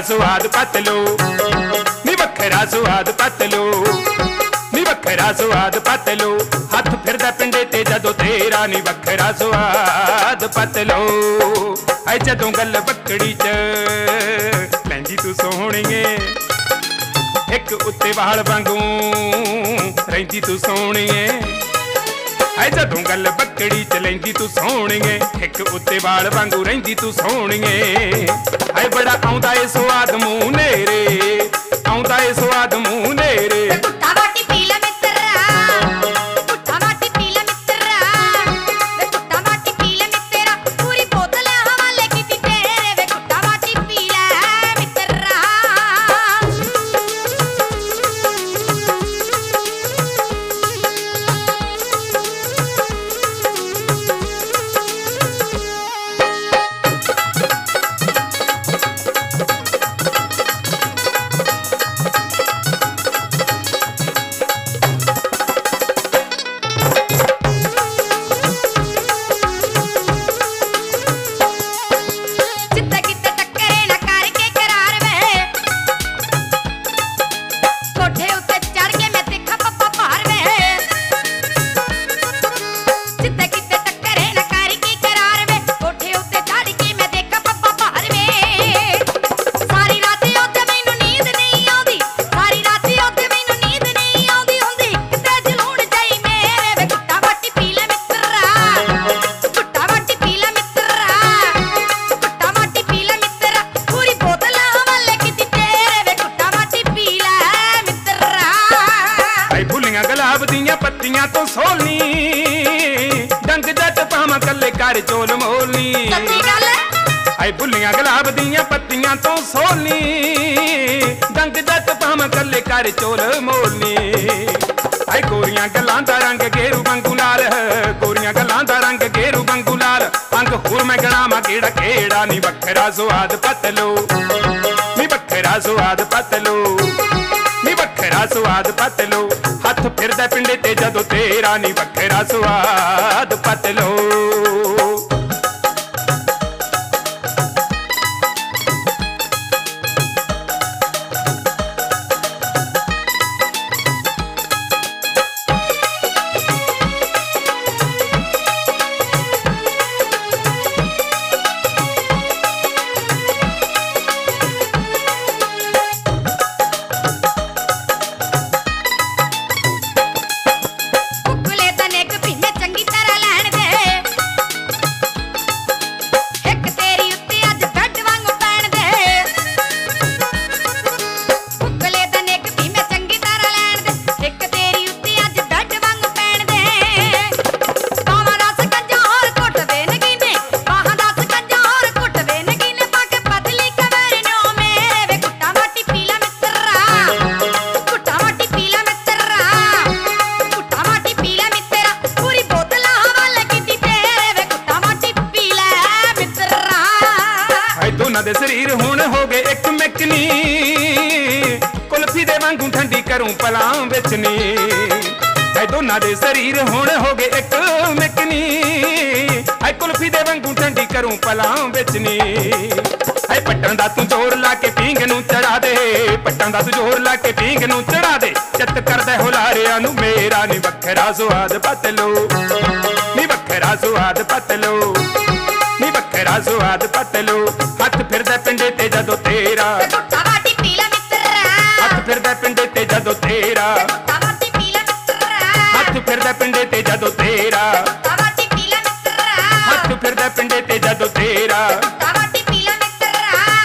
ਸੁਆਦ ਪਤਲੋ ਨੀ ਵੱਖਰਾ ਸੁਆਦ ਪਤਲੋ ਨੀ ਵੱਖਰਾ ਸੁਆਦ ਪਤਲੋ ਹੱਥ ਫਿਰਦਾ ਪਿੰਡੇ ਤੇ ਜਦੋਂ ਤੇਰਾ ਨੀ ਵੱਖਰਾ ਸੁਆਦ ਪਤਲੋ ਐ ਜਦੋਂ ਗੱਲ ਬੱਕੜੀ ਚ ਲੈਂਦੀ ਤੂੰ ਸੋਹਣੀਏ, ਇੱਕ ਉੱਤੇ ਵਾਲ ਵਾਂਗੂ ਰਹਿੰਦੀ ਤੂੰ ਸੋਹਣੀਏ। ਐ ਜਦੋਂ ਗੱਲ ਬੱਕੜੀ ਚ ਲੈਂਦੀ ਤੂੰ ਸੋਹਣੀਏ, ਇੱਕ ਉੱਤੇ ਵਾਲ ਵਾਂਗੂ ਰਹਿੰਦੀ ਤੂੰ ਸੋਹਣੀਏ। ਐ ਬੜਾ ਆਉਂਦਾ ਏ ਸਵਾਦ ਮੂੰਹ ਨੇਰੇ, ਆਉਂਦਾ ਏ ਸਵਾਦ ਮੂੰਹ ਨੇਰੇ। ਪੱਤੀਆਂ ਤੋਂ ਸੋਲਨੀ ਡੰਗ ਜੱਟ ਪਾਵਾਂ ਕੱਲੇ ਕਰ ਚੋਲ ਮੋਲਨੀ ਸੱਚੀ ਗੱਲ ਐ ਭੁੱਲੀਆਂ ਗੁਲਾਬ ਦੀਆਂ ਪੱਤੀਆਂ ਤੋਂ ਸੋਲਨੀ ਡੰਗ ਜੱਟ ਪਾਵਾਂ ਕੱਲੇ ਕਰ ਚੋਲ ਮੋਲਨੀ ਐ ਗੋਰੀਆਂ ਗੱਲਾਂ ਦਾ ਰੰਗ ਗੇਰੂ ਵਾਂਗੂ ਲਾਲ ਗੋਰੀਆਂ ਗੱਲਾਂ ਦਾ ਰੰਗ ਗੇਰੂ ਵਾਂਗੂ ਲਾਲ। ਅੰਗ ਹੋਰ ਮੈਂ ਗਣਾਵਾਂ ਕਿਹੜਾ ਕਿਹੜਾ ਨਹੀਂ ਵੱਖਰਾ ਸੁਆਦ ਪਤਲੋ ਨੀ ਵੱਖਰਾ ਸੁਆਦ ਪਤਲੋ। ਨੀ ਵੱਖਰਾ ਸੁਆਦ ਪਤਲੋ ਹੱਥ ਫਿਰਦਾ ਪਿੰਡੇ ਤੇ ਜਦੋਂ ਤੇਰਾ ਨੀ ਵੱਖਰਾ ਸੁਆਦ ਪਤਲੋ ਉਗਲੇ ਕਰੂੰ ਪਲਾਂ ਵਿੱਚ ਨੀ। ਐ ਦੋਨਾਂ ਦੇ ਸਰੀਰ ਹੁਣ ਹੋ ਗਏ ਇੱਕ ਮਿਕਨੀ ਐ ਕੁਲਫੀ ਦੇ ਵਾਂਗੂ ਠੰਡੀ ਕਰੂੰ ਪਲਾਂ ਵਿੱਚ ਨੀ। ਐ ਪੱਟਾਂ ਦਾ ਤੂੰ ਜ਼ੋਰ ਲਾ ਕੇ ਪੀਂਘ ਨੂੰ ਚੜਾ ਦੇ। ਪੱਟਾਂ ਦਾ ਤੂੰ ਜ਼ੋਰ ਲਾ ਕੇ ਪੀਂਗ ਨੂੰ ਚੜਾ ਦੇ। ਚਿੱਤ ਕਰਦਾ ਹੁਲਾਰਿਆਂ ਨੂੰ, ਮੇਰਾ ਨੀ ਵੱਖਰਾ ਸੁਆਦ ਪਤਲੋ ਨੀ ਵੱਖਰਾ ਸੁਆਦ ਪਤਲੋ ਨੀ ਵੱਖਰਾ ਸੁਆਦ ਪਤਲੋ ਹੱਥ ਫਿਰਦਾ ਪਿੰਡੇ ਤੇ ਜਦੋਂ ਤੇਰਾ ਹੱਥ ਫਿਰਦਾ ਪਿੰਡੇ ਤੇ ਜਦੋਂ ਤੇਰਾ ਕੁੱਟਾ ਵਾਟੀ ਪੀ ਲੈ ਮਿੱਤਰਾ ਹੱਥ ਫਿਰਦਾ ਪਿੰਡੇ ਤੇ ਜਦੋਂ ਤੇਰਾ ਕੁੱਟਾ ਵਾਟੀ ਪੀ ਲੈ ਮਿੱਤਰਾ